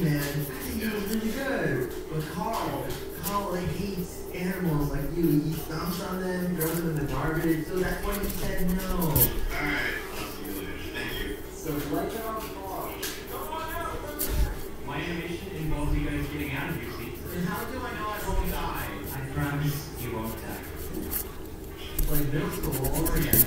man, I think that was really good. But Karl, Karl hates animals like you. He stomps on them, throws them in the garbage, so that's why he said no. Alright, I'll see you later. Thank you. So like our Carl. My animation involves you guys getting out of your seats. And how do I know I won't die? I promise you won't die. Like middle school all over again.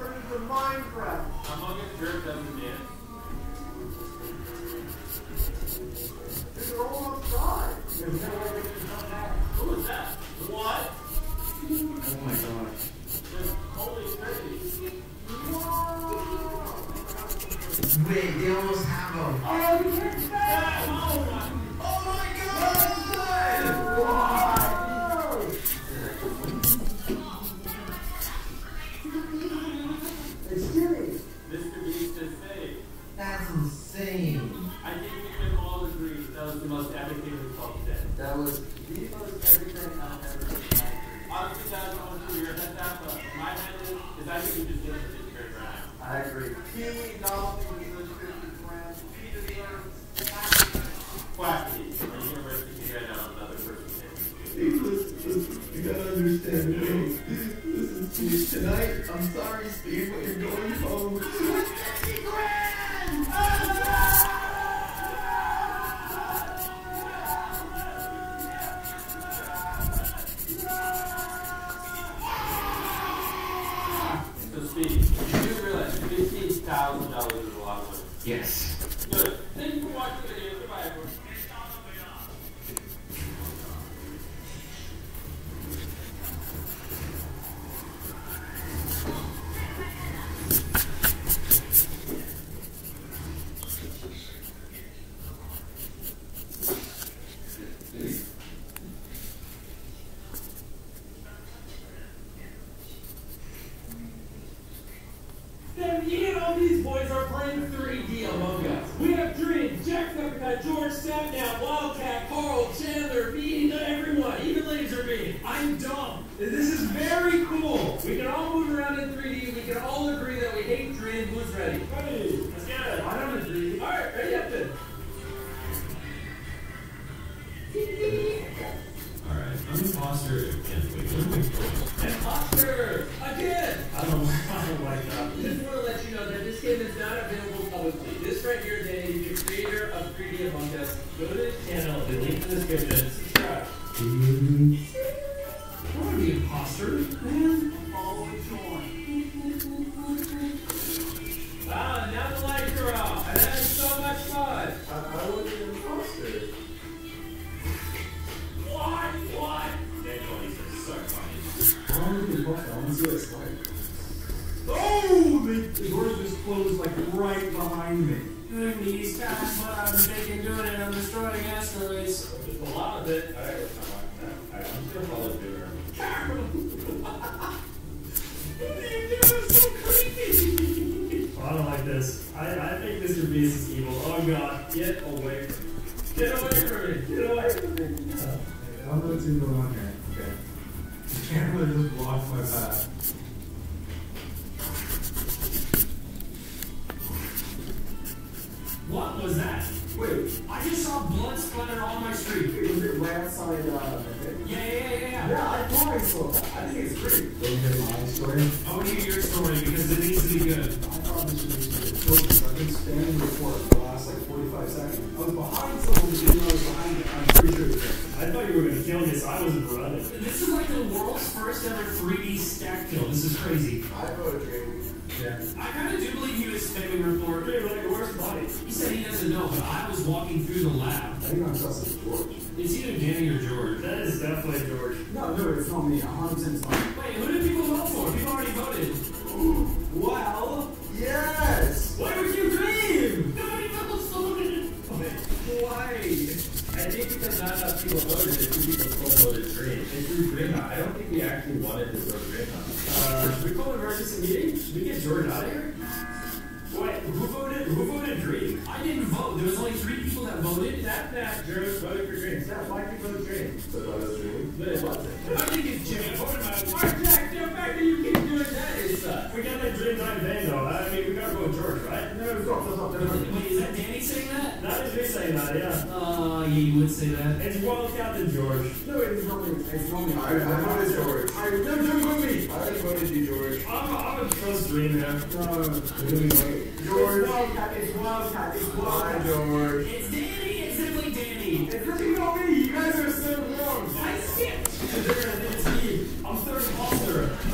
no, it's turning to Minecraft. They're all outside. Who is that? What? Oh my god. Holy Trinity. Wait, they almost have them. Oh my That's insane. I think we can all agree that was the most epic thing we've called today. That was the most everything I've ever seen. Obviously, that's on to your head but my head is, I think we just get it very right. I agree. Kiwi, Yes. 1-3-D among us. We have dreams. Jack Uppercut, George Sapnap, Wildcat, Karl, Chandler, beating everyone, even Laser Beam. I'm dumb. This is very cool. We can all is the creator of 3D Among Us. Go to his channel, the link in the description, subscribe. I want to be imposter, man. Always join. Ah, now the lights are off, and that is so much fun. I, I was an imposter. What? What? Daniel, he's so funny. I want to be imposter. I want to see what it's like. Oh, the, the doors just closed like right behind me. These guys, what I'm making doing it, I'm destroying asteroids. A lot of it. Alright, I'm just gonna follow Boomer. Oh, I don't like this. I, I think Mr. Beast is evil. Oh god, get away from me. Get away from me. Uh, get away from me. i don't know what's going on here. Okay. The camera just blocked my path. What was that? Wait, I just saw blood splatter on my street. was it right outside, uh, Yeah, yeah, yeah, yeah. Yeah, I thought I saw that. I think it's great. Don't hear my story. I want to hear your story because it needs to be good. I thought this was just a short. I've been standing before for I thought you were gonna kill me, so I wasn't running. This is like the world's first ever 3D stack kill. This is crazy. I voted Jamie. Yeah. I kind of do believe he was spamming report. Dude, like the worst body. He said he doesn't know, but I was walking through the lab. I think I'm trusting George. It's either Danny or George. That is definitely George. No, no, it's not me. 100% it's not me. Wait, who did people vote for? People already voted. Well, yes! I think because not enough people voted, the two people voted Dream. They threw Dream. I don't think we actually wanted to throw Dream. Uh, should we call an emergency meeting? Should we get George out of here? Wait, who voted? Who voted Dream? I didn't vote. There was only three people that voted. That that George voted for Dream. That why did you vote Dream? So that was Jamie. But it wasn't. I think it's Jimmy. Voted by Mark Jack, the fact that you keep doing that is uh, we got that Dream in vain though. I mean, we gotta go with George, right? No, stop. Never mind. Wait, is that Danny saying that? That is me saying that, yeah. Uh, would say that. It's Wild Captain George. No, it's not me. It's not me. I, I voted George. I, no, don't vote me. I already voted you, George. I'm, I'm a trust Dream here. No, no, no. George. It's Wildcat. It's Wildcat. It's Wildcat. George. It's Danny. It's simply Danny. It's really not me. You guys are so wrong. I skipped. They're gonna think it's me. I'm third imposter.